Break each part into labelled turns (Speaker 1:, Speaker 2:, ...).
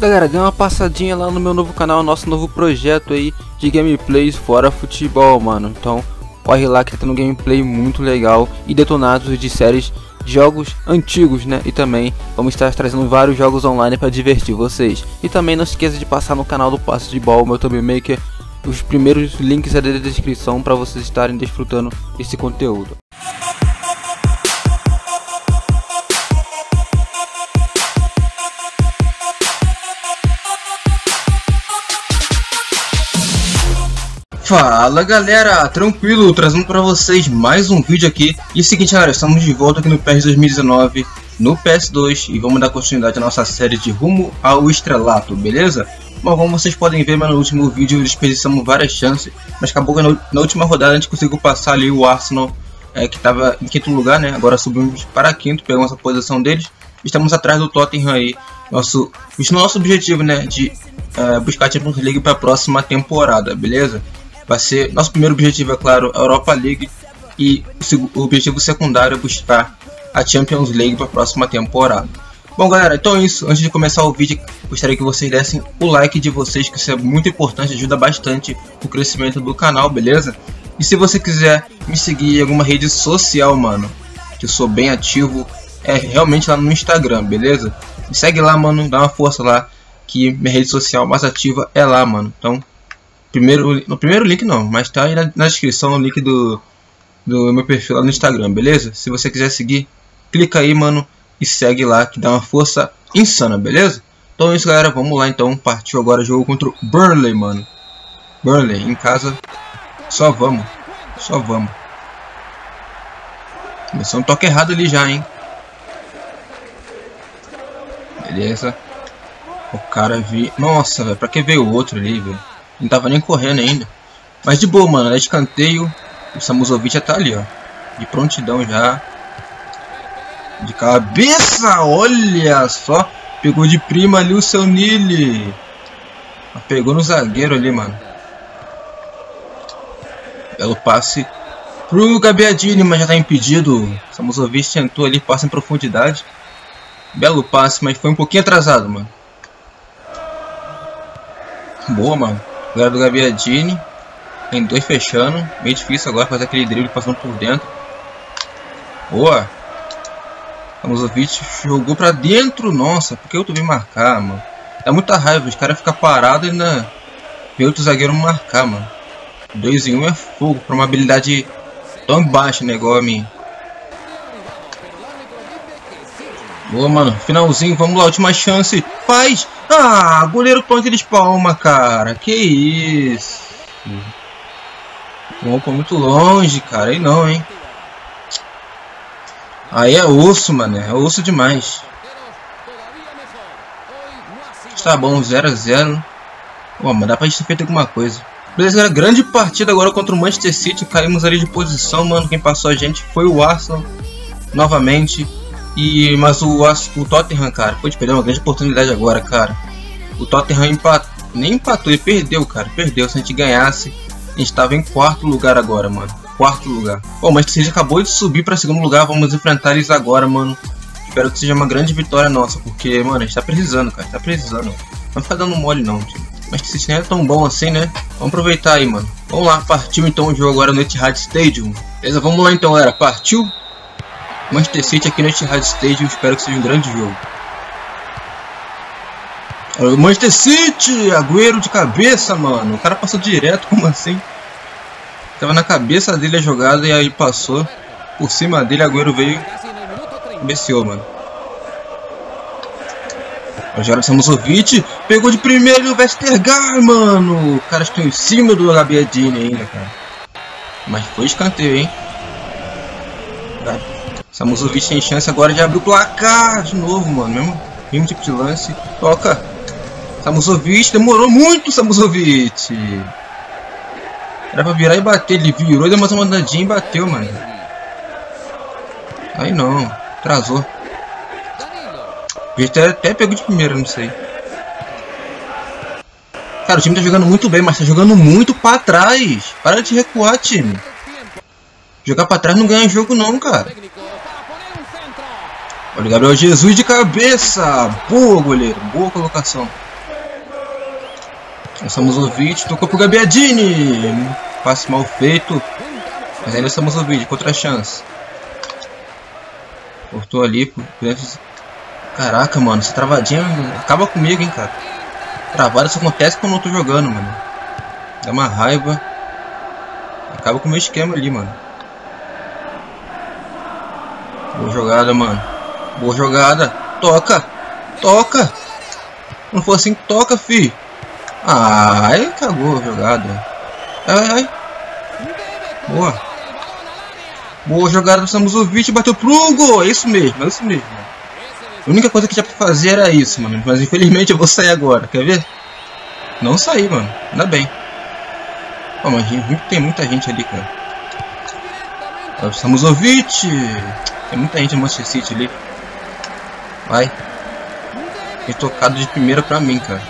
Speaker 1: Galera, dê uma passadinha lá no meu novo canal, nosso novo projeto aí de gameplays fora futebol, mano. Então, corre lá que tá tendo gameplay muito legal e detonados de séries jogos antigos, né? E também vamos estar trazendo vários jogos online para divertir vocês. E também não se esqueça de passar no canal do Passo de Ball, meu Tube Maker, os primeiros links aí da descrição para vocês estarem desfrutando esse conteúdo.
Speaker 2: Fala galera, tranquilo, trazendo para vocês mais um vídeo aqui E é o seguinte galera, estamos de volta aqui no PES 2019, no PS2 E vamos dar continuidade à nossa série de rumo ao estrelato, beleza? Bom, como vocês podem ver, no último vídeo desperdiçamos várias chances Mas acabou que na, na última rodada a gente conseguiu passar ali o Arsenal é, Que estava em quinto lugar, né? Agora subimos para quinto, pegamos a posição deles Estamos atrás do Tottenham aí Nosso, nosso objetivo, né? De é, buscar a Champions League para a próxima temporada, beleza? Vai ser nosso primeiro objetivo, é claro, a Europa League e o objetivo secundário é buscar a Champions League para a próxima temporada. Bom galera, então é isso. Antes de começar o vídeo, gostaria que vocês dessem o like de vocês, que isso é muito importante, ajuda bastante o crescimento do canal, beleza? E se você quiser me seguir em alguma rede social, mano, que eu sou bem ativo, é realmente lá no Instagram, beleza? Me segue lá, mano, dá uma força lá, que minha rede social mais ativa é lá, mano. Então, Primeiro, no primeiro link não, mas tá aí na, na descrição o link do, do meu perfil lá no Instagram, beleza? Se você quiser seguir, clica aí, mano, e segue lá que dá uma força insana, beleza? Então é isso, galera. Vamos lá, então. Partiu agora o jogo contra o Burnley, mano. Burnley, em casa. Só vamos. Só vamos. Começou um toque errado ali já, hein? Beleza. O cara vi... Nossa, velho. Pra que veio o outro ali, velho? Não tava nem correndo ainda. Mas de boa, mano. É escanteio. O Samuzovic já tá ali, ó. De prontidão já. De cabeça! Olha só! Pegou de prima ali o seu Nili. Pegou no zagueiro ali, mano. Belo passe pro Gabiadini, mas já tá impedido. Samuzovic tentou ali, passe em profundidade. Belo passe, mas foi um pouquinho atrasado, mano. Boa, mano. Galera do Gaviadini. Tem dois fechando. Meio difícil agora fazer aquele drible passando por dentro. Boa. Kamuzovic jogou pra dentro. Nossa, por que eu tô vendo marcar, mano? Dá muita raiva. Os caras ficam parados e ainda vê outro zagueiro marcar, mano. 2 em 1 um é fogo pra uma habilidade tão baixa, né? Igual a mim. Boa, mano. Finalzinho. Vamos lá. Última chance. Faz. Ah, goleiro ponte de palma, cara. Que isso. Opa, muito longe, cara. Aí não, hein. Aí é osso, mano. É osso demais. Tá bom, 0 a 0 Pô, mas dá pra gente ter feito alguma coisa. Beleza. Grande partida agora contra o Manchester City. Caímos ali de posição, mano. Quem passou a gente foi o Arsenal. Novamente. E, mas o, o Tottenham, cara, pode perder uma grande oportunidade agora, cara. O Tottenham empatou, nem empatou, ele perdeu, cara. Perdeu. Se a gente ganhasse, a gente estava em quarto lugar agora, mano. Quarto lugar. Bom, mas se acabou de subir para segundo lugar, vamos enfrentar eles agora, mano. Espero que seja uma grande vitória nossa, porque, mano, a gente tá precisando, cara. Tá precisando. Não ficar dando mole, não, tio. Mas que esse não é tão bom assim, né? Vamos aproveitar aí, mano. Vamos lá, partiu então o jogo agora no Etihad Stadium. Beleza, vamos lá então, galera. Partiu. Manchester City aqui no Etihad Stadium. Espero que seja um grande jogo. O Manchester City! Agüero de cabeça, mano. O cara passou direto, como assim? Tava na cabeça dele a jogada e aí passou. Por cima dele, Agüero veio cabeceou, mano. Rogério Samusovic pegou de primeiro o Westergaard, mano. O cara está em cima do Gabiadini ainda, cara. Mas foi escanteio, hein? Samuzovic tem chance agora de abrir o placar de novo, mano. Mesmo, mesmo tipo de lance. Toca. Samuzovic, demorou muito, Samuzovic. Era pra virar e bater, ele virou, deu uma mandadinha e bateu, mano. Aí não, atrasou. Até, até pegou de primeira, não sei. Cara, o time tá jogando muito bem, mas tá jogando muito pra trás. Para de recuar, time. Jogar pra trás não ganha jogo não, cara. Olha o Gabriel Jesus de cabeça. Boa, goleiro. Boa colocação. Nós o vídeo, tocou pro Gabiadini. Passe mal feito. Mas ainda estamos o vídeo, contra a chance. Cortou ali. Caraca, mano, essa travadinha acaba comigo, hein, cara. Travada só acontece quando eu tô jogando, mano. Dá uma raiva. Acaba com o meu esquema ali, mano. Boa jogada, mano. Boa jogada. Toca. Toca. Não for assim, toca, fi. Ai, cagou a jogada. Ai, ai. Boa. Boa jogada do Samuzovic. Bateu pro gol. É isso mesmo, é isso mesmo. A única coisa que tinha pra fazer era isso, mano. Mas infelizmente eu vou sair agora. Quer ver? Não saí, mano. Ainda bem. Pô, mas tem muita gente ali, cara. É Samuzovic. Tem muita gente no Manchester City ali. Vai. Foi tocado de primeira pra mim, cara.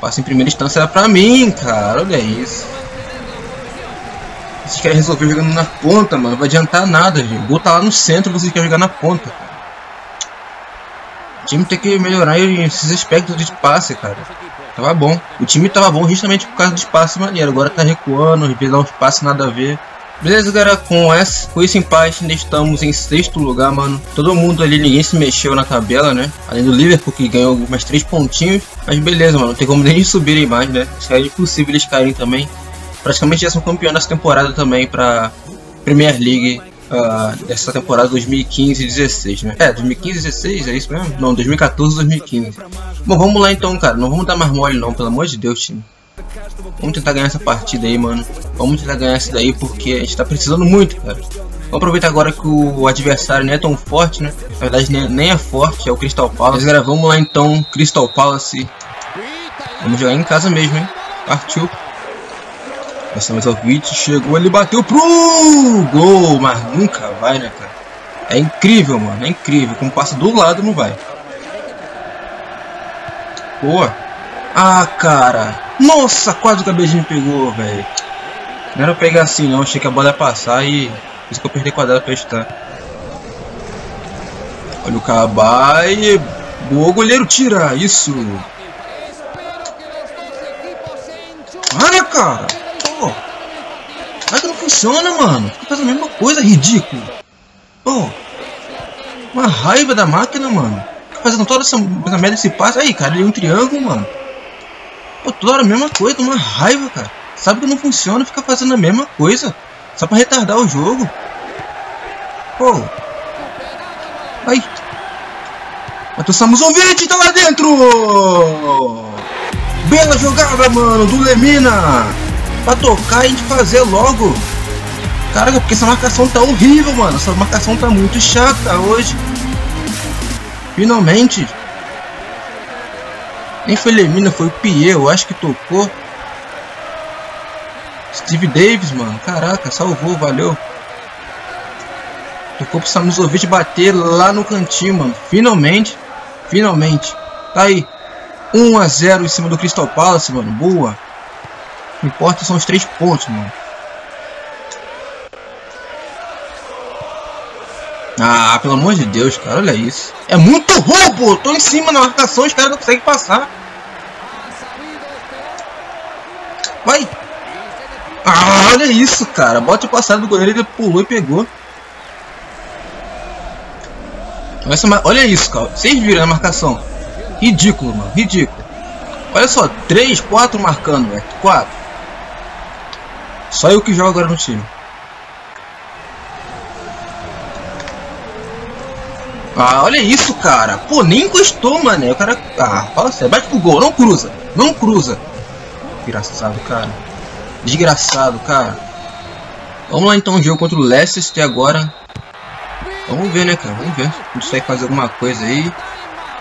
Speaker 2: Passa em primeira instância era pra mim, cara. Olha isso. Vocês querem resolver jogando na ponta, mano. Não vai adiantar nada, gente. O tá lá no centro, vocês querem jogar na ponta. O time tem que melhorar esses aspectos de passe, cara. Tava bom. O time tava bom justamente por causa do espaço maneiro. Agora tá recuando, às um espaço nada a ver. Beleza, galera, com, essa, com isso em paz, ainda estamos em sexto lugar, mano. Todo mundo ali, ninguém se mexeu na tabela, né? Além do Liverpool, que ganhou mais três pontinhos. Mas beleza, mano, não tem como nem subirem mais, né? Isso é impossível eles caírem também. Praticamente já são campeões dessa temporada também pra Premier League uh, dessa temporada 2015-16, né? É, 2015-16, é isso mesmo? Não, 2014-2015. Bom, vamos lá então, cara. Não vamos dar mais mole não, pelo amor de Deus, time. Vamos tentar ganhar essa partida aí, mano. Vamos tentar ganhar essa daí porque a gente tá precisando muito, cara. Vamos aproveitar agora que o adversário não é tão forte, né? Na verdade, nem é forte, é o Crystal Palace. Galera, vamos lá então, Crystal Palace. Vamos jogar em casa mesmo, hein? Partiu. Essa Mesovic chegou, ele bateu pro gol, mas nunca vai, né, cara? É incrível, mano, é incrível. Como passa do lado, não vai. Boa. Ah, cara. Nossa, quase o cabelinho pegou, velho. Não era pegar assim, não. Achei que a bola ia passar e... Por isso que eu perdi quadrado pra estar. Olha o Cabai. Boa, goleiro, tira. Isso. Olha, cara. Pô. Mas não funciona, mano. Fica fazendo a mesma coisa, ridículo. Pô. Uma raiva da máquina, mano. Fica fazendo toda essa, essa merda desse passe. Aí, cara, ele é um triângulo, mano. Pô, toda hora a mesma coisa, uma raiva, cara. Sabe que não funciona, fica fazendo a mesma coisa. Só pra retardar o jogo. Pô. Aí. Matheus Samuzovic tá lá dentro! Bela jogada, mano, do Lemina. Pra tocar e fazer logo. Caraca, porque essa marcação tá horrível, mano. Essa marcação tá muito chata hoje. Finalmente. Nem foi Lemina, foi o Pierre, eu acho que tocou. Steve Davis, mano. Caraca, salvou, valeu. Tocou pro Samuzovic bater lá no cantinho, mano. Finalmente. Finalmente. Tá aí. 1 a 0 em cima do Crystal Palace, mano. Boa. O que importa são os três pontos, mano. Ah, pelo amor de Deus, cara, olha isso. É muito roubo! Tô em cima na marcação, os caras não conseguem passar. Vai! Ah, olha isso, cara. Bote passado do goleiro, ele pulou e pegou. Essa, olha isso, cara. Vocês viram a marcação. Ridículo, mano. Ridículo. Olha só, 3, 4 marcando, velho. 4. Só eu que jogo agora no time. Ah, olha isso, cara. Pô, nem encostou, mano. O cara. Ah, fala sério. Bate pro gol, não cruza. Não cruza. Desgraçado, cara. Desgraçado, cara. Vamos lá então, jogo contra o Leicester agora. Vamos ver, né, cara? Vamos ver. Gente vai fazer alguma coisa aí.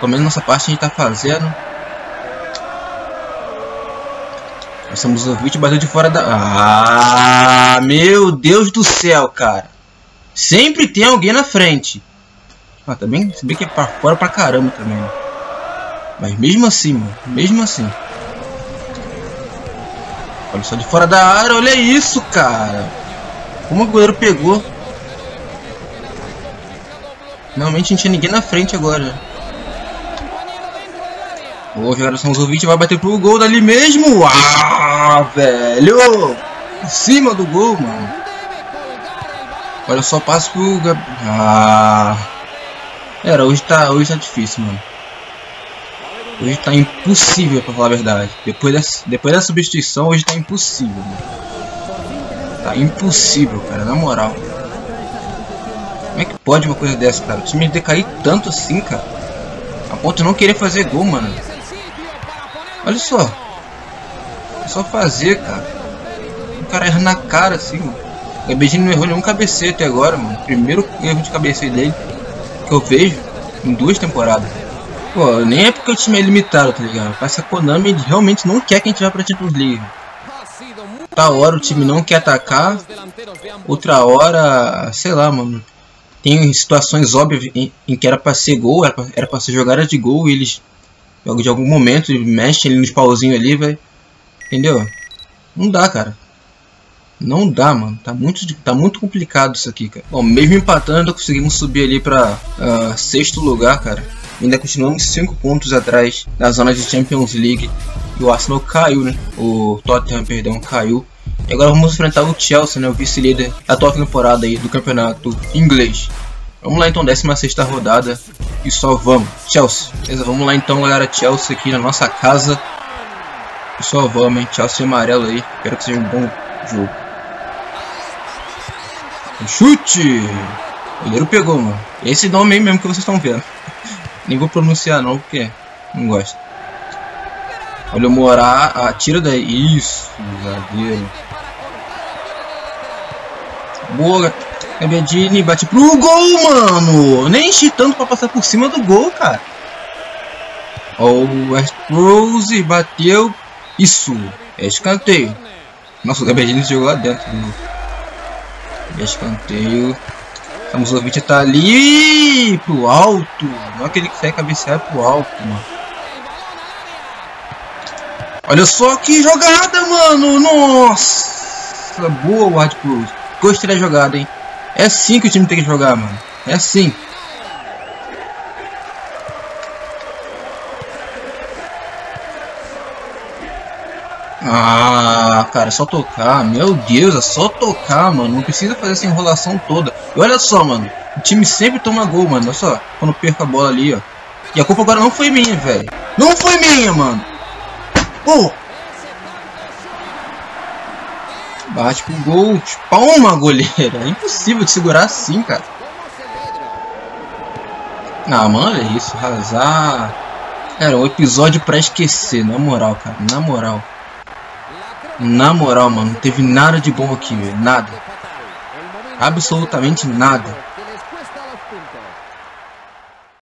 Speaker 2: Pelo menos nossa parte a gente tá fazendo. O vídeo bateu de fora da. Ah, meu Deus do céu, cara. Sempre tem alguém na frente. Ah, também, se bem que é pra fora pra caramba também. Né? Mas mesmo assim, mano, mesmo assim. Olha só de fora da área, olha isso, cara. Como o goleiro pegou. Normalmente não tinha ninguém na frente agora. Boa jogada Sanzovic, vai bater pro gol dali mesmo. Ah, velho! Em cima do gol, mano. Olha só, passo pro. Ah... Era, hoje tá, hoje tá difícil, mano. Hoje tá impossível, pra falar a verdade. Depois dessa, depois da substituição, hoje tá impossível. Tá impossível, cara, na moral. Como é que pode uma coisa dessa, cara? O time decair tanto assim, cara. A ponto de não querer fazer gol, mano. Olha só. É só fazer, cara. O cara erra na cara assim, mano. O Gabigini não errou nenhum cabeceio até agora, mano. Primeiro erro de cabeceio dele que eu vejo em duas temporadas. Pô, nem é porque o time é limitado, tá ligado? Mas a Konami realmente não quer que a gente vá pra Champions League. Outra hora o time não quer atacar, outra hora, sei lá, mano. Tem situações óbvias em, em que era pra ser gol, era pra, era pra ser jogada de gol e eles de algum momento mexem ali nos pauzinhos ali, velho. Entendeu? Não dá, cara. Não dá, mano. Tá muito, tá muito complicado isso aqui, cara. Bom, mesmo empatando, conseguimos subir ali pra uh, sexto lugar, cara. Ainda continuamos 5 pontos atrás da zona de Champions League. E o Arsenal caiu, né? O Tottenham, perdão, caiu. E agora vamos enfrentar o Chelsea, né? O vice-líder da atual temporada aí do campeonato inglês. Vamos lá então, 16 rodada. E só vamos. Chelsea. Beleza, vamos lá então, galera. Chelsea aqui na nossa casa. E só vamos, hein? Chelsea amarelo aí. Espero que seja um bom jogo. chute! O goleiro pegou, mano. Esse nome aí mesmo que vocês estão vendo. Nem vou pronunciar não, porque não gosto. Olha o Morá, atira daí. Isso, zagueiro. Boa, Gabbiadini bate pro gol, mano! Nem enchi tanto pra passar por cima do gol, cara. Ó, o West Rose bateu. Isso, é escanteio. Nossa, o Gabbiadini jogou lá dentro. É escanteio. Samusovic tá ali pro alto. Não é aquele que sai cabecear pro alto, mano. Olha só que jogada, mano! Nossa! Boa, Ward Cruz. Gostei da jogada, hein? É assim que o time tem que jogar, mano. É assim. Ah, cara, é só tocar. Meu Deus, é só tocar, mano. Não precisa fazer essa enrolação toda. E olha só, mano. O time sempre toma gol, mano. Olha só. Quando perco a bola ali, ó. E a culpa agora não foi minha, velho. Não foi minha, mano. Pô. Bate pro gol. Palma, goleira. É impossível de segurar assim, cara. Ah, mano, é isso. Arrasar. Era um episódio pra esquecer, na moral, cara. Na moral. Na moral, mano, não teve nada de bom aqui, velho. Nada. Absolutamente nada.